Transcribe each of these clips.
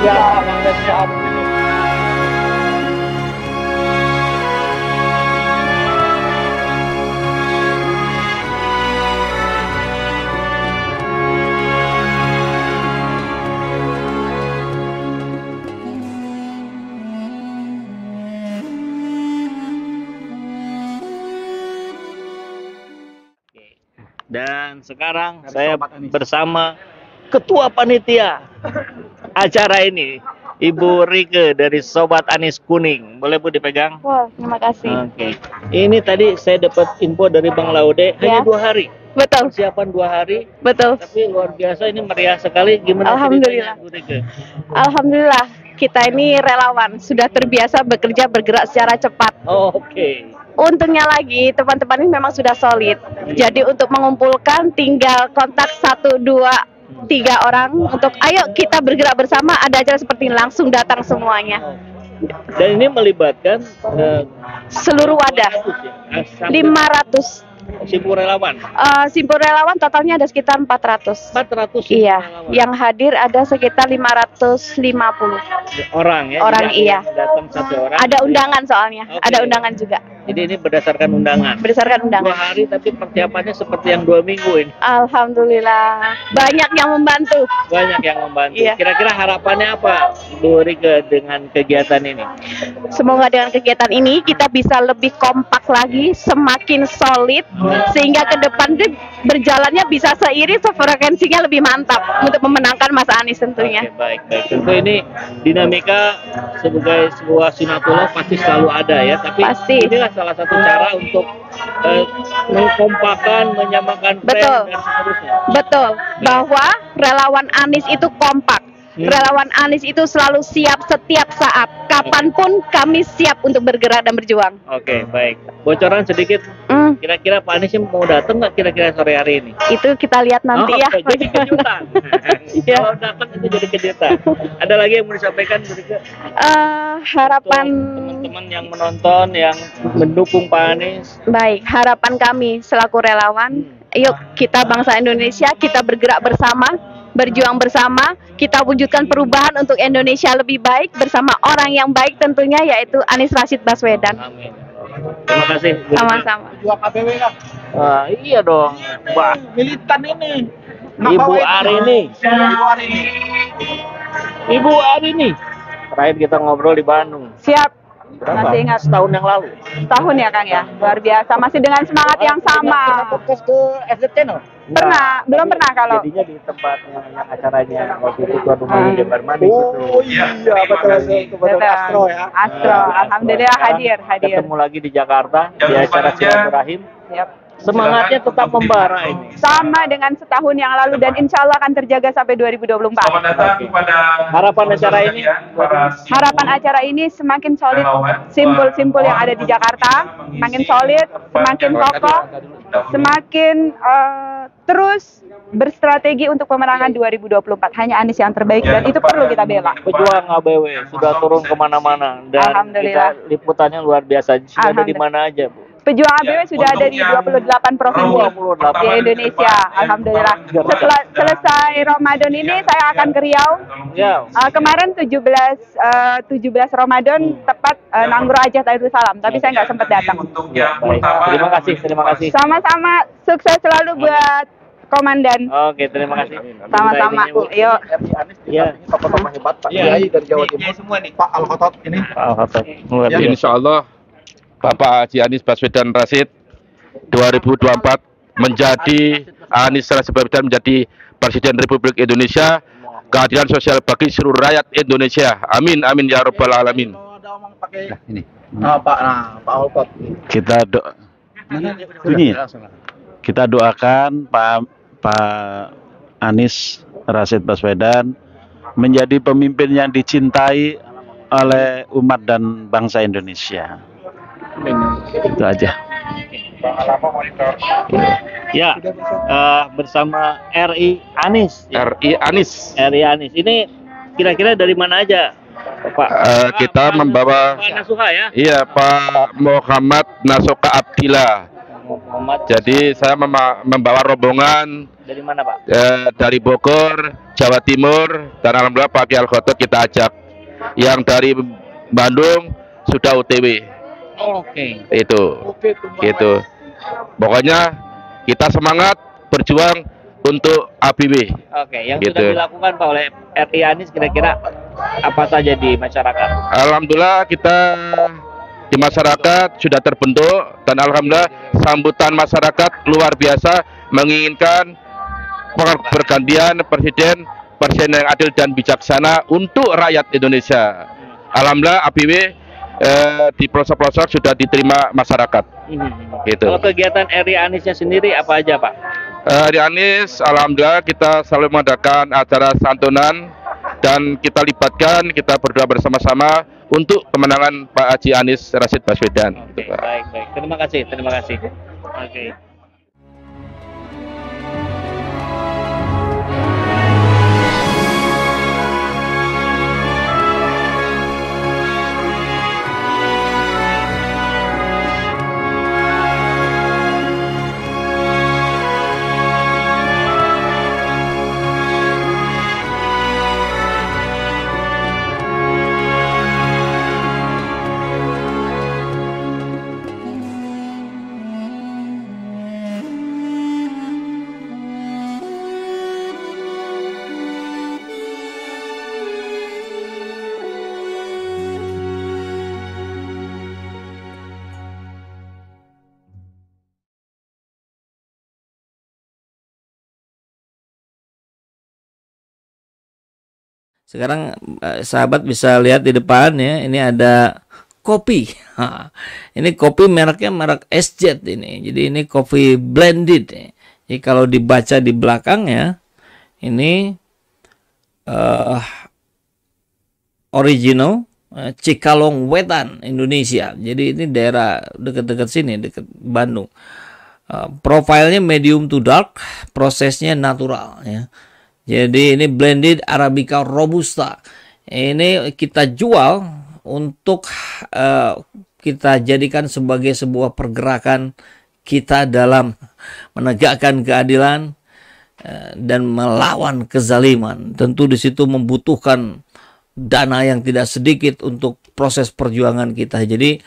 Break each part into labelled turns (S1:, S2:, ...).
S1: Ya, dan
S2: sekarang saya bersama ketua panitia acara ini, Ibu Rike dari Sobat Anis Kuning. Boleh Bu dipegang?
S3: Wah, terima kasih.
S2: Oke. Ini tadi saya dapat info dari Bang Laude hanya
S3: Ya.
S2: dua hari.
S3: Betul,
S2: Persiapan dua hari,
S3: betul.
S2: tapi luar biasa ini meriah sekali. Gimana
S3: Alhamdulillah.
S2: Bu Rike?
S3: Alhamdulillah, kita ini relawan sudah terbiasa bekerja bergerak secara cepat.
S2: Oh, Oke.
S3: Untungnya lagi teman-teman ini memang sudah solid. Jadi untuk mengumpulkan tinggal kontak satu dua tiga orang untuk ayo kita bergerak bersama ada acara seperti ini langsung datang semuanya
S2: Dan ini melibatkan eh,
S3: seluruh wadah
S2: eh, sampai
S3: 500
S2: simpul relawan.
S3: Eh, simpul relawan totalnya ada sekitar 400
S2: 400 simpul
S3: iya
S2: relawan.
S3: yang hadir ada sekitar 550
S2: orang ya.
S3: Orang, iya.
S2: Datang satu orang.
S3: ada undangan soalnya
S2: Oke.
S3: ada undangan juga
S2: Jadi ini berdasarkan undangan.
S3: berdasarkan
S2: Dua
S3: undangan
S2: hari tapi persiapannya seperti yang dua minggu ini.
S3: Alhamdulillah banyak yang membantu
S2: Banyak yang membantu.
S3: Iya.
S2: Kira-kira harapannya apa Bu Rike dengan kegiatan ini?
S3: Semoga dengan kegiatan ini kita bisa lebih kompak lagi, semakin solid, sehingga ke depan berjalannya bisa seiring, sefrekuensinya lebih mantap untuk memenangkan Mas Anies tentunya.
S2: Oke, baik, baik. Tentu ini dinamika sebagai sebuah sinatullah pasti selalu ada ya. Tapi
S3: Pasti.
S2: inilah salah satu cara untuk eh, mengkompakan, menyamakan
S3: Betul.
S2: dan seterusnya.
S3: Betul, bahwa relawan Anies itu kompak.
S2: Hmm.
S3: Relawan Anies itu selalu siap setiap saat, kapan pun kami siap untuk bergerak dan berjuang.
S2: Oke, baik. Bocoran sedikit.
S3: Hmm,
S2: Kira-kira Pak Anies mau datang nggak kira-kira sore hari ini?
S3: itu kita lihat nanti
S2: Oh,
S3: ya.
S2: Jadi kejutan.
S3: Iya.
S2: Kalau datang itu jadi kejutan. Ada lagi yang mau disampaikan?
S3: Eh, harapan
S2: teman-teman yang menonton, yang mendukung Pak Anies.
S3: Baik, harapan kami selaku relawan, yuk kita bangsa Indonesia, kita bergerak bersama, berjuang bersama, kita wujudkan perubahan untuk Indonesia lebih baik bersama orang yang baik tentunya yaitu Anies Rashid Baswedan.
S2: Amin. Terima kasih.
S3: Sama-sama.
S1: Dua KBW lah.
S2: Ah, iya dong, Mbak.
S1: Militan ini.
S2: Ibu Arini.
S1: Ibu Arini.
S2: Ibu Arini. Terakhir kita ngobrol di Bandung.
S3: Siap.
S2: Berapa?
S3: Masih ingat
S2: Setahun yang lalu.
S3: tahun ya Kang ya, luar biasa. Masih dengan semangat yang sama.
S1: Podcast ke SDT no?
S3: Pernah, belum pernah kalau.
S2: Jadinya di tempat yang, yang acaranya waktu itu tuan rumahnya
S3: Hmm.
S2: Jabar Manis
S1: Oh
S2: itu.
S1: iya, betul betul betul
S3: Betul.
S1: Astro ya.
S3: Astro, alhamdulillah
S2: Sekarang
S3: hadir, hadir.
S2: Ketemu lagi di Jakarta di acara silaturahim.
S3: Siap.
S2: Semangatnya tetap membara ini.
S3: Sama dengan setahun yang lalu dan insya Allah akan terjaga sampai 2024.
S4: Selamat datang kepada
S2: Harapan acara ini?
S3: Harapan acara ini semakin solid, simpul-simpul yang ada di Jakarta, semakin solid, semakin kokoh, semakin eh, terus berstrategi untuk pemenangan 2024. Hanya Anies yang terbaik dan itu perlu kita bela.
S2: Pejuang ABW sudah turun ke mana-mana
S3: dan
S2: kita liputannya luar biasa. Sudah ada di mana aja, Bu?
S3: Pejuang ABW sudah ada di 28 provinsi
S2: 28.
S3: di Indonesia. Alhamdulillah. Setelah selesai Ramadan ini saya akan ke Riau.
S2: Ya.
S3: Uh, kemarin 17 uh, 17 Ramadan tepat uh, Nanggro Aceh Salam, tapi saya nggak sempat datang.
S4: Untuk
S2: Ya, baik.
S4: pertama
S2: Terima kasih, terima kasih.
S3: Sama-sama sukses selalu buat komandan.
S2: Oke, terima kasih.
S3: Sama-sama. Yuk.
S2: Iya.
S1: didampingi tokoh-tokoh hebat Pak. Kiai dari Jawa
S4: Ini-
S1: Timur.
S4: semua nih.
S1: Pak Al Khotot ini.
S2: Pak
S1: Ya.
S2: biasa.
S5: Insya Allah Bapak Haji Anies Baswedan Rasid 2024 menjadi Anies Rashid Baswedan menjadi Presiden Republik Indonesia keadilan sosial bagi seluruh rakyat Indonesia. Amin amin ya robbal alamin. Ini
S1: ah, Pak nah Pak
S5: kita do bunyi kita doakan Pak Pak Anies Rashid Baswedan menjadi pemimpin yang dicintai oleh umat dan bangsa Indonesia. Itu aja.
S2: Ya, eh, bersama RI Anis.
S5: RI Anies.
S2: RI Anis. Ini kira-kira dari mana aja, Pak?
S5: Eh, kita
S2: Pak-
S5: membawa-
S2: Pak Nasuha ya.
S5: Iya Pak Muhammad Nasoka Abdillah.
S2: Muhammad
S5: Jadi saya membawa rombongan
S6: Dari mana Pak?
S5: eh, dari Bogor, Jawa Timur, dan alhamdulillah Pak Kiai kita ajak. Yang dari Bandung sudah OTW.
S6: Oke.
S5: Itu.
S1: Oke, tumbang
S5: Gitu. Pokoknya kita semangat berjuang untuk ABW.
S6: Oke, yang
S5: Gitu.
S6: sudah dilakukan Pak oleh RI Anies kira-kira apa saja di masyarakat?
S5: Alhamdulillah kita di masyarakat sudah terbentuk dan alhamdulillah sambutan masyarakat luar biasa menginginkan per- pergantian presiden presiden yang adil dan bijaksana untuk rakyat Indonesia. Alhamdulillah ABW eh, di pelosok-pelosok sudah diterima masyarakat.
S6: Mhm.
S5: Gitu.
S6: Kalau kegiatan RI Aniesnya sendiri apa aja Pak?
S5: Eh, di Anies, alhamdulillah kita selalu mengadakan acara santunan dan kita libatkan, kita berdoa bersama-sama untuk kemenangan Pak Haji Anies Rashid Baswedan.
S6: Oke,
S5: Gitu, Pak.
S6: baik baik. Terima kasih, terima kasih. Oke. Sekarang eh, sahabat bisa lihat di depan ya, ini ada kopi. Ini kopi mereknya merek SZ ini. Jadi ini kopi blended. ya. Jadi kalau dibaca di belakang ya, ini eh original eh, Cikalong Wetan Indonesia. Jadi ini daerah dekat-dekat sini, dekat Bandung. Eh, profilnya medium to dark, prosesnya natural ya. Jadi ini blended Arabica Robusta. Ini kita jual untuk eh, kita jadikan sebagai sebuah pergerakan kita dalam menegakkan keadilan eh, dan melawan kezaliman. Tentu di situ membutuhkan dana yang tidak sedikit untuk proses perjuangan kita. Jadi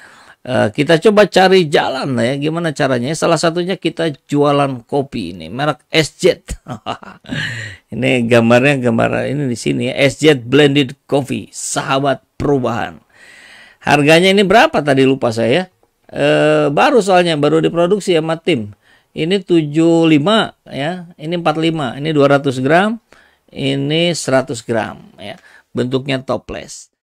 S6: kita coba cari jalan ya gimana caranya. Salah satunya kita jualan kopi ini merek SZ. ini gambarnya gambar ini di sini ya, SZ blended coffee, sahabat perubahan. Harganya ini berapa tadi lupa saya. Eh, baru soalnya baru diproduksi sama tim. Ini 75 ya, ini 45, ini 200 gram, ini 100 gram ya. Bentuknya toples.